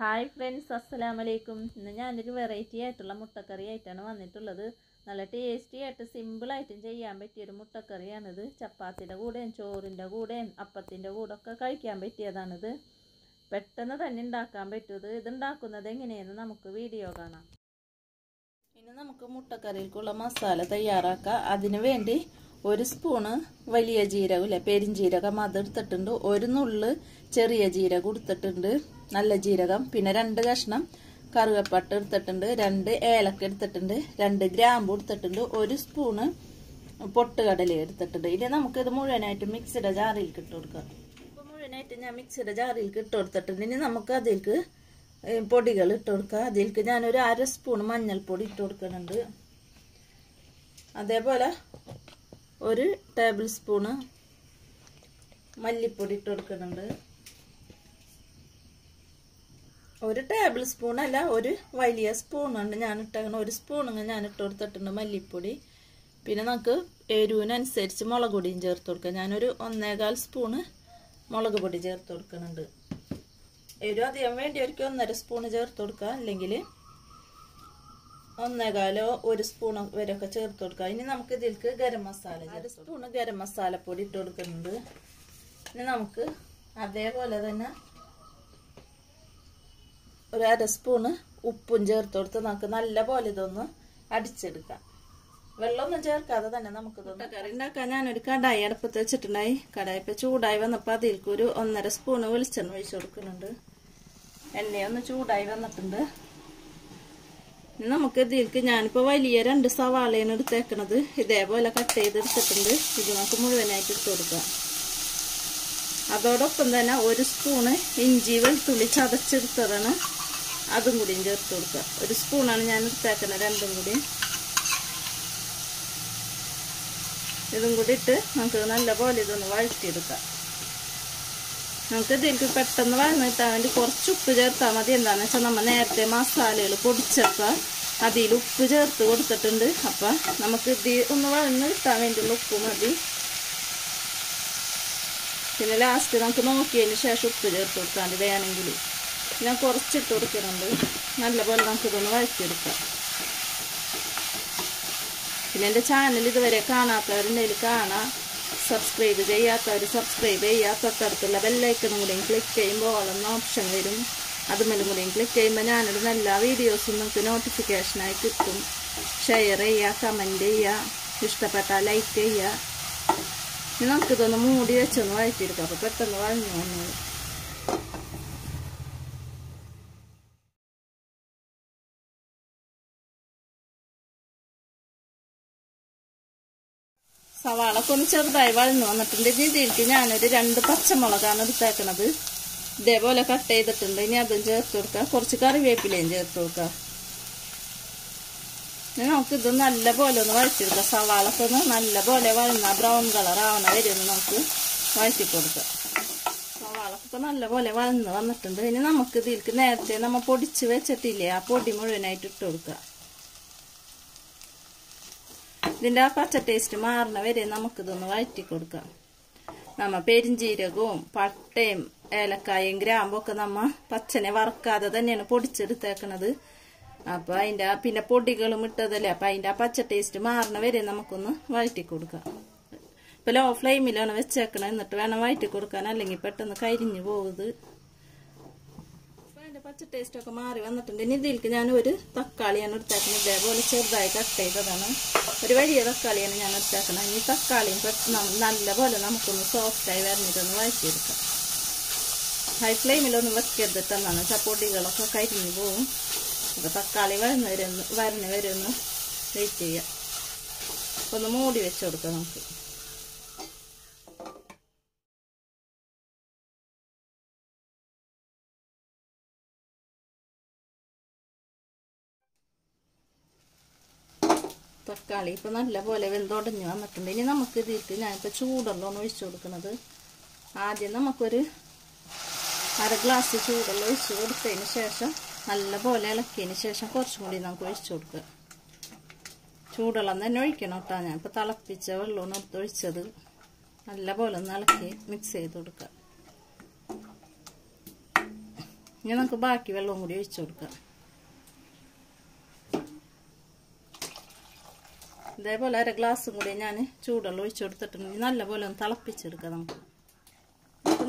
Hi friends അസ്സലാമു അലൈക്കും ഇന്ന് ഞാനൊരു വെറൈറ്റി ആയിട്ടുള്ള മുട്ടക്കറി ആയിട്ടാണ് വന്നിട്ടുള്ളത്. നല്ല ടേസ്റ്റി ആയിട്ട് സിമ്പിളായിട്ടും ചെയ്യാൻ പറ്റിയൊരു മുട്ടക്കറിയാണിത്. ചപ്പാത്തിന്റെ കൂടെയും ചോറിന്റെ കൂടെയും അപ്പത്തിന്റെ കൂടെ ഒക്കെ കഴിക്കാൻ പറ്റിയതാണിത്. പെട്ടെന്ന് തന്നെ ഉണ്ടാക്കാൻ പറ്റുന്നത് ഇതുണ്ടാക്കുന്നത് എങ്ങനെയെന്ന് നമുക്ക് വീഡിയോ കാണാം. ഇനി നമുക്ക് മുട്ടക്കറിക്കുള്ള മസാല തയ്യാറാക്കാം. അതിനു വേണ്ടി ഒരു സ്പൂണ് വലിയ ജീരകം ഇല്ലേ പെരിഞ്ജീരകം അതെടുത്തിട്ടുണ്ട്. ഒരു നുള്ള് ചെറിയ ജീരകം എടുത്തിട്ടുണ്ട് നല്ല ജീരകം. പിന്നെ രണ്ട് കഷ്ണം കറുകപ്പട്ട എടുത്തിട്ടുണ്ട് രണ്ട് ഏലക്ക എടുത്തിട്ടുണ്ട് രണ്ട് ഗ്രാമ്പു എടുത്തിട്ടുണ്ട് ഒരു സ്പൂണ് പൊട്ടുകടല എടുത്തിട്ടുണ്ട്. ഇനി നമുക്കിത് മുഴുവനായിട്ട് മിക്സിയുടെ ജാറിൽ ഇട്ട് കൊടുക്കാം. മുഴുവനായിട്ട് ഞാൻ മിക്സിയുടെ ജാറിൽ ഇട്ട് കൊടുത്തിട്ടുണ്ട്. ഇനി നമുക്ക് അതിലേക്ക് പൊടികൾ ഇട്ട് കൊടുക്കുക അതിലേക്ക് ഞാനൊരു അര സ്പൂൺ മഞ്ഞൾപ്പൊടി ഇട്ട് കൊടുക്കുന്നുണ്ട്. അതേപോലെ ഒരു ടേബിൾ സ്പൂണ് മല്ലിപ്പൊടി ഇട്ട് കൊടുക്കുന്നുണ്ട്. ഒരു ടേബിൾ സ്പൂൺ അല്ല ഒരു വലിയ സ്പൂണുണ്ട് ഞാൻ ഇട്ടേക്കണം ഒരു സ്പൂണിങ് ഞാൻ ഇട്ട് കൊടുത്തിട്ടുണ്ട് മല്ലിപ്പൊടി. പിന്നെ നമുക്ക് എരിവിനനുസരിച്ച് മുളക് പൊടിയും ചേർത്ത് കൊടുക്കുക ഞാനൊരു ഒന്നേകാൽ സ്പൂണ് മുളക് പൊടി ചേർത്ത് കൊടുക്കുന്നുണ്ട്. എരിവ് അധികം വേണ്ടിയവർക്ക് ഒന്നര സ്പൂണ് ചേർത്ത് കൊടുക്കുക അല്ലെങ്കിൽ ഒന്നേകാലോ ഒരു സ്പൂൺ വരെയൊക്കെ ചേർത്ത് കൊടുക്കുക. ഇനി നമുക്ക് ഇതിലേക്ക് ഗരം മസാല ഒരു സ്പൂണ് ഗരം മസാലപ്പൊടി ഇട്ട് കൊടുക്കുന്നുണ്ട്. ഇനി നമുക്ക് അതേപോലെ തന്നെ ഒരു അര സ്പൂണ് ഉപ്പും ചേർത്ത് കൊടുത്ത് നമുക്ക് നല്ല പോലെ ഇതൊന്ന് അടിച്ചെടുക്കാം. വെള്ളമൊന്നും ചേർക്കാതെ തന്നെ നമുക്ക് കറി ഉണ്ടാക്കാൻ ഞാനൊരു കടായി അടുപ്പത്ത് വെച്ചിട്ടുണ്ടായി. കടായി ഇപ്പം ചൂടായി വന്നപ്പോൾ അതിലേക്ക് ഒരു ഒന്നര സ്പൂണ് വെളിച്ചെണ്ണ ഒഴിച്ചു കൊടുക്കുന്നുണ്ട്. എണ്ണയൊന്ന് ചൂടായി വന്നിട്ടുണ്ട്. നമുക്ക് ഇതിലേക്ക് ഞാനിപ്പോൾ വലിയ രണ്ട് സവാളയാണ് എടുത്തേക്കണത്. ഇതേപോലെ കട്ട് ചെയ്തെടുത്തിട്ടുണ്ട് ഇത് നമുക്ക് മുഴുവനായിട്ട് ഇട്ട് കൊടുക്കാം. അതോടൊപ്പം തന്നെ ഒരു സ്പൂണ് ഇഞ്ചി വെളുത്തുള്ളി ചതച്ചെടുത്തതാണ്. അതും കൂടിയും ചേർത്ത് കൊടുക്കുക. ഒരു സ്പൂണാണ് ഞാൻ എടുത്തേക്കുന്നത് രണ്ടും കൂടി. ഇതും കൂടി ഇട്ട് നമുക്ക് നല്ലപോലെ ഇതൊന്ന് വഴറ്റിയെടുക്കാം. നമുക്ക് ഇതിലേക്ക് പെട്ടെന്ന് വഴന്ന് വേണ്ടി കുറച്ച് ഉപ്പ് ചേർത്താൽ മതി. എന്താണെന്ന് വെച്ചാൽ നമ്മൾ നേരത്തെ മസാലകൾ പൊടിച്ചപ്പോൾ അതിൽ ഉപ്പ് ചേർത്ത് കൊടുത്തിട്ടുണ്ട്. അപ്പം നമുക്ക് ഇത് ഒന്ന് വഴന്ന് കിട്ടാൻ വേണ്ടിയുള്ള ഉപ്പ് മതി. പിന്നെ ലാസ്റ്റ് നമുക്ക് നോക്കിയതിന് ശേഷം ഉപ്പ് ചേർത്ത് കൊടുത്താൽ മതി വേണമെങ്കിൽ ഞാൻ കുറച്ചിട്ട് കൊടുക്കുന്നുണ്ട്. നല്ലപോലെ നമുക്കിതൊന്ന് വഴറ്റിയെടുക്കാം. പിന്നെ എന്റെ ചാനൽ ഇതുവരെ കാണാത്തവരുണ്ടെങ്കിൽ കാണാം. സബ്സ്ക്രൈബ് ചെയ്യാത്തവർ സബ്സ്ക്രൈബ് ചെയ്യുക തൊട്ടടുത്തുള്ള ബെല്ലൈക്കണും കൂടെയും ക്ലിക്ക് ചെയ്യുമ്പോൾ ഓളെന്ന ഓപ്ഷൻ വരും. അതുമല്ലും കൂടെയും ക്ലിക്ക് ചെയ്യുമ്പോൾ ഞാനിടുന്ന എല്ലാ വീഡിയോസും നിങ്ങൾക്ക് നോട്ടിഫിക്കേഷനായി കിട്ടും. ഷെയർ ചെയ്യുക കമന്റ് ചെയ്യുക ഇഷ്ടപ്പെട്ട ലൈക്ക് ചെയ്യുക. നമുക്കിതൊന്ന് മൂടി വെച്ചൊന്ന് വഴറ്റിയെടുക്കാം. അപ്പോൾ പെട്ടെന്ന് വഴഞ്ഞു വന്നത് സവാളൊക്കെ ഒന്ന് ചെറുതായി വഴന്നു വന്നിട്ടുണ്ട്. ഇതിലേക്ക് ഞാനൊരു രണ്ട് പച്ചമുളകാണ് എടുത്തേക്കണത്. ഇതേപോലെ കട്ട് ചെയ്തിട്ടുണ്ട്. ഇനി അതും ചേർത്ത് കൊടുക്കുക കുറച്ച് കറിവേപ്പിലയും ചേർത്ത് കൊടുക്കുക ഇത് നല്ല പോലെ ഒന്ന് വഴറ്റിയെടുക്കാം. സവാളൊക്കെ ഒന്ന് നല്ല പോലെ വഴന്ന ബ്രൗൺ കളർ ആവണ വരെ ഒന്ന് നമുക്ക് വഴറ്റി കൊടുക്കുക സവാളൊക്കെ നല്ല പോലെ വഴന്ന് വന്നിട്ടുണ്ട്. ഇനി നമുക്ക് ഇതിലേക്ക് നേരത്തെ നമ്മൾ പൊടിച്ച് വെച്ചിട്ടില്ലേ ആ പൊടി മുഴുവനായിട്ട് ഇട്ട് കൊടുക്കുക ഇതിന്റെ ആ പച്ച ടേസ്റ്റ് മാറുന്ന വരെ നമുക്കിതൊന്ന് വഴറ്റി കൊടുക്കാം നമ്മ പെരിഞ്ചീരകവും പട്ടയും ഏലക്കായും ഗ്രാമ്പും ഒക്കെ നമ്മ പച്ചനെ വറക്കാതെ തന്നെയാണ് പൊടിച്ചെടുത്തേക്കണത്. അപ്പൊ അതിന്റെ പിന്നെ പൊടികളും ഇട്ടതല്ലേ അപ്പൊ അതിന്റെ ആ പച്ച ടേസ്റ്റ് മാറുന്ന വരെ നമുക്കൊന്ന് വഴറ്റി കൊടുക്കാം ഇപ്പൊ ലോ ഫ്ലെയിമിലാണ് വെച്ചേക്കണം എന്നിട്ട് വേണം വഴറ്റി കൊടുക്കാൻ അല്ലെങ്കിൽ പെട്ടെന്ന് കരിഞ്ഞു പോകുന്നത് പച്ച ടേസ്റ്റ് ഒക്കെ മാറി വന്നിട്ടുണ്ട്. ഇനി ഇതിലേക്ക് ഞാൻ ഒരു തക്കാളിയാണ് എടുത്താക്കുന്നത് ഇതേപോലെ ചെറുതായി കട്ട് ചെയ്തതാണ്. ഒരു വലിയ തക്കാളിയാണ് ഞാൻ എടുത്താക്കുന്നത് ഇനി തക്കാളിയും നല്ല പോലെ നമുക്കൊന്ന് സോഫ്റ്റായി വരഞ്ഞിട്ടൊന്ന് വഴറ്റിയെടുക്കാം. ഹൈ ഫ്ലെയിമിലൊന്നും വെക്കരുതെന്നാണ് ചപ്പൊടികളൊക്കെ കരിഞ്ഞു പോവും. അപ്പോൾ തക്കാളി വരുന്ന വരുന്ന വരുന്ന. വെയിറ്റ് ചെയ്യാം. ഒന്ന് മൂടി വെച്ച് കൊടുക്കാം നമുക്ക്. തക്കാളി ഇപ്പം നല്ല പോലെ വെന്തുടഞ്ഞ് വന്നിട്ടുണ്ട്. ഇനി നമുക്ക് ഇതിട്ട് ഞാനിപ്പോൾ ഒന്ന് ഒഴിച്ചു കൊടുക്കുന്നത്. ആദ്യം നമുക്കൊരു അര ഗ്ലാസ് ചൂടുള്ള ഒഴിച്ചു കൊടുത്തതിന് ശേഷം നല്ലപോലെ ഇളക്കിയതിന് ശേഷം കുറച്ചും കൂടി നമുക്ക് ഒഴിച്ചു കൊടുക്കുക. ചൂടുള്ളം തന്നെ ഒഴിക്കണം കേട്ടോ ഞാൻ. ഇപ്പോൾ തിളപ്പിച്ച വെള്ളമാണ് എടുത്ത് ഒഴിച്ചത് നല്ല പോലെ ഒന്ന് ഇളക്കി മിക്സ് ചെയ്ത് കൊടുക്കുക. ഇനി നമുക്ക് ബാക്കി വെള്ളവും കൂടി ഒഴിച്ചു കൊടുക്കാം ഇതേപോലെ അര ഗ്ലാസ്സും കൂടി ഞാൻ ചൂടുള്ള ഒഴിച്ചു ഇനി നല്ലപോലെ ഒന്ന് തിളപ്പിച്ചെടുക്കാം നമുക്ക്.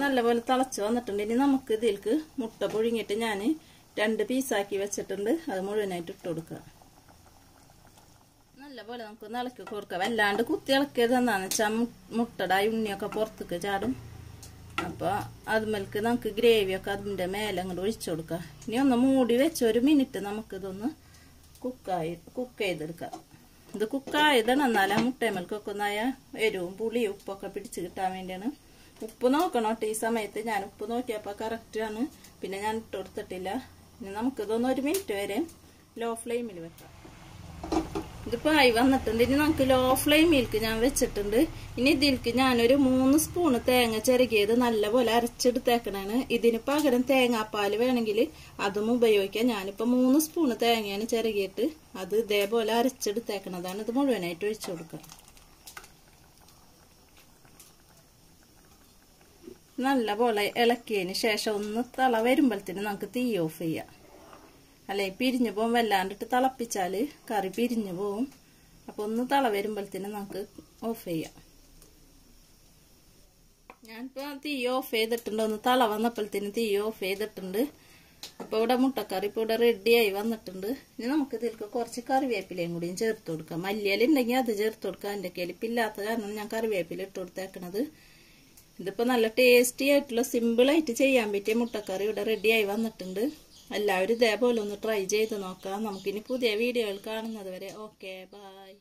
നല്ലപോലെ തിളച്ച് വന്നിട്ടുണ്ട്. ഇനി നമുക്ക് ഇതിൽക്ക് മുട്ട പുഴുങ്ങിയിട്ട് ഞാൻ രണ്ട് പീസാക്കി വെച്ചിട്ടുണ്ട്. അത് മുഴുവനായിട്ട് ഇട്ട് കൊടുക്കുക. നല്ലപോലെ നമുക്ക് ഇളക്കി കൊടുക്കാം. വല്ലാണ്ട് കുത്തി ഇളക്കിയത് എന്താണെന്ന് വെച്ചാൽ മുട്ടട ഉണ്ണിയൊക്കെ പുറത്തേക്ക് ചാടും. അപ്പോൾ അതുമേൽക്ക് നമുക്ക് ഗ്രേവിയൊക്കെ അതിന്റെ മേലെ അങ്ങോട്ട് ഒഴിച്ചു കൊടുക്കാം. ഇനി ഒന്ന് മൂടി വെച്ച് ഒരു മിനിറ്റ് നമുക്കിതൊന്ന് കുക്കായി കുക്ക് ചെയ്തെടുക്കാം. ഇത് കുക്കായതാണ് എന്നാൽ ആ മുട്ടയമൽക്കൊക്കെ ഒന്നായ എരിവും പുളിയും ഉപ്പൊക്കെ പിടിച്ച് കിട്ടാൻ വേണ്ടിയാണ്. ഉപ്പ് നോക്കണം കേട്ടോ ഈ സമയത്ത്. ഞാൻ ഉപ്പ് നോക്കിയപ്പോൾ കറക്റ്റാണ് പിന്നെ ഞാൻ ഇട്ട് കൊടുത്തിട്ടില്ല. ഇനി നമുക്കിതൊന്ന് ഒരു മിനിറ്റ് വരെ ലോ ഫ്ലെയിമിൽ വെക്കാം. ഇതിപ്പോൾ ആയി വന്നിട്ടുണ്ട്. ഇനി നമുക്ക് ലോ ഫ്ലെയിമിലേക്ക് ഞാൻ വെച്ചിട്ടുണ്ട്. ഇനി ഇതിൽക്ക് ഞാനൊരു മൂന്ന് സ്പൂണ് തേങ്ങ ചിരകിയത് നല്ലപോലെ അരച്ചെടുത്തേക്കണാണ്. ഇതിന് പകരം തേങ്ങാപ്പാൽ വേണമെങ്കിൽ അതും ഉപയോഗിക്കാം. ഞാനിപ്പോൾ മൂന്ന് സ്പൂണ് തേങ്ങയാണ് ചിരകിയിട്ട് അത് ഇതേപോലെ അരച്ചെടുത്തേക്കണതാണ്. ഇത് മുഴുവനായിട്ട് ഒഴിച്ചു കൊടുക്കുക നല്ലപോലെ ഇളക്കിയതിന് ശേഷം ഒന്ന് തള വരുമ്പോഴത്തേന് നമുക്ക് തീ ഓഫ് ചെയ്യാം. അല്ലെ പിരിഞ്ഞു പോകും. വല്ലാണ്ടിട്ട് തിളപ്പിച്ചാൽ കറി പിരിഞ്ഞു പോവും അപ്പോൾ ഒന്ന് തള വരുമ്പോഴത്തേന് നമുക്ക് ഓഫ് ചെയ്യാം. ഞാനിപ്പോൾ തീ ഓഫ് ചെയ്തിട്ടുണ്ട്. ഒന്ന് തള വന്നപ്പോഴത്തേന് തീ ഓഫ് ചെയ്തിട്ടുണ്ട്. അപ്പോൾ ഇവിടെ മുട്ടക്കറി ഇപ്പോൾ ഇവിടെ റെഡിയായി വന്നിട്ടുണ്ട്. ഇനി നമുക്ക് ഇതിലേക്ക് കുറച്ച് കറിവേപ്പിലയും കൂടിയും ചേർത്ത് കൊടുക്കാം. മല്ലിയില ഉണ്ടെങ്കിൽ അത് ചേർത്ത് കൊടുക്കാം. എന്റെ കെലിപ്പില്ലാത്ത കാരണം ഞാൻ കറിവേപ്പില ഇട്ട് കൊടുത്തേക്കണത്. ഇതിപ്പോൾ നല്ല ടേസ്റ്റി ആയിട്ടുള്ള സിമ്പിളായിട്ട് ചെയ്യാൻ പറ്റിയ മുട്ടക്കറി ഇവിടെ റെഡിയായി വന്നിട്ടുണ്ട്. എല്ലാവരും ഇതേപോലെ ഒന്ന് ട്രൈ ചെയ്ത് നോക്കാം. നമുക്കിനി പുതിയ വീഡിയോകൾ കാണുന്നത് വരെ. Okay bye